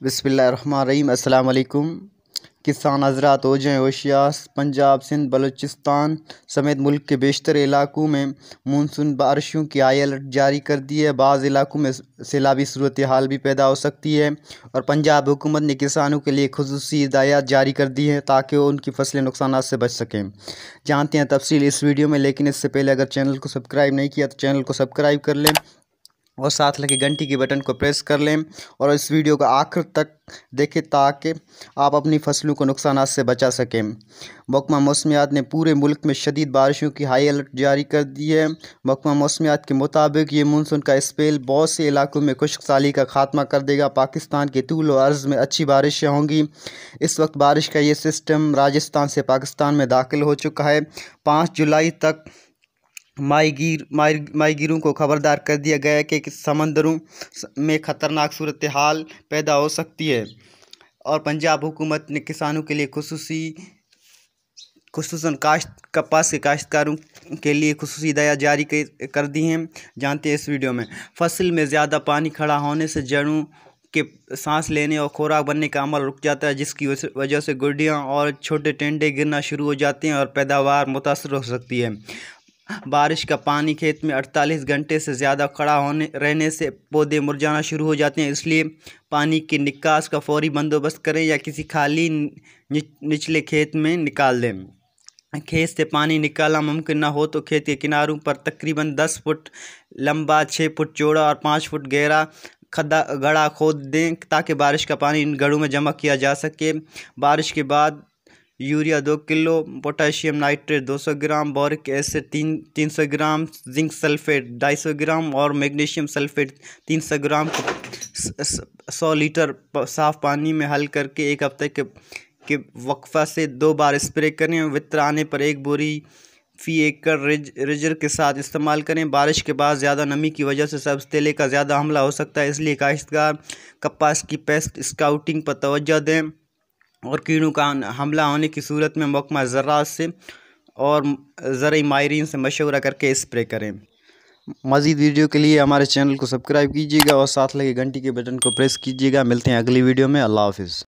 बसमीम अल्लाम किसान हजरात हो जाए होशियास पंजाब, सिंध, बलूचिस्तान समेत मुल्क के बेशतर इलाकों में मानसून बारिशों की आई अलर्ट जारी कर दी है। बाज़ इलाकों में सैलाबी सूरत हाल भी पैदा हो सकती है और पंजाब हुकूमत ने किसानों के लिए खसूसी हिदायत जारी कर दी हैं ताकि वो उनकी फ़सलें नुकसान से बच सकें। जानते हैं तफसील इस वीडियो में, लेकिन इससे पहले अगर चैनल को सब्सक्राइब नहीं किया तो चैनल को सब्सक्राइब कर लें। और साथ लगे घंटी के बटन को प्रेस कर लें और इस वीडियो को आखिर तक देखें ताकि आप अपनी फ़सलों को नुकसान से बचा सकें। महकमा मौसमियात ने पूरे मुल्क में शदीद बारिशों की हाई अलर्ट जारी कर दी है। महकमा मौसमियात के मुताबिक ये मानसून का स्पेल बहुत से इलाकों में खुश्क साली का खात्मा कर देगा। पाकिस्तान के तूल और अर्ज़ में अच्छी बारिशें होंगी। इस वक्त बारिश का ये सिस्टम राजस्थान से पाकिस्तान में दाखिल हो चुका है। पाँच जुलाई तक माहीगीर माहीगीरों को खबरदार कर दिया गया है कि समंदरों में ख़तरनाक सूरत हाल पैदा हो सकती है। और पंजाब हुकूमत ने किसानों के लिए खसूसी खसूस काश्त, कपास के काश्तकारों के लिए खसूसी दया जारी कर दी हैं। जानते हैं इस वीडियो में। फ़सल में ज़्यादा पानी खड़ा होने से जड़ों के सांस लेने और खुराक बनने का अमल रुक जाता है, जिसकी वजह से गुड्डियाँ और छोटे टेंडे गिरना शुरू हो जाते हैं और पैदावार मुतासर हो सकती है। बारिश का पानी खेत में 48 घंटे से ज़्यादा खड़ा होने रहने से पौधे मुरझाना शुरू हो जाते हैं। इसलिए पानी के निकास का फौरी बंदोबस्त करें या किसी खाली निच, निचले खेत में निकाल दें। खेत से पानी निकालना मुमकिन ना हो तो खेत के किनारों पर तकरीबन दस फुट लंबा छः फुट चौड़ा और पाँच फुट गहरा खदा गड़ा खोद दें ताकि बारिश का पानी इन गढ़ों में जमा किया जा सके। बारिश के बाद यूरिया दो किलो, पोटाशियम नाइट्रेट दो सौ ग्राम, बोरिक एसिड तीन तीन सौ ग्राम, जिंक सल्फेट ढाई सौ ग्राम और मैग्नीशियम सल्फेट तीन सौ ग्राम सौ लीटर साफ़ पानी में हल करके एक हफ़्ते के के वक्फा से दो बार स्प्रे करें। वित्र आने पर एक बोरी फ़ी एकड़ रिज, रिजर के साथ इस्तेमाल करें। बारिश के बाद ज़्यादा नमी की वजह से सब्ज़ तेले का ज़्यादा हमला हो सकता है, इसलिए काश्तकार कपास की पेस्ट स्काउटिंग पर तोज्जो दें। और कीड़ों का हमला होने की सूरत में मकमा ज़रात से और ज़रूरी माहरीन से मशवरा करके इस्प्रे करें। मज़ीद वीडियो के लिए हमारे चैनल को सब्सक्राइब कीजिएगा और साथ लगे घंटी के बटन को प्रेस कीजिएगा। मिलते हैं अगली वीडियो में। अल्लाह हाफिज़।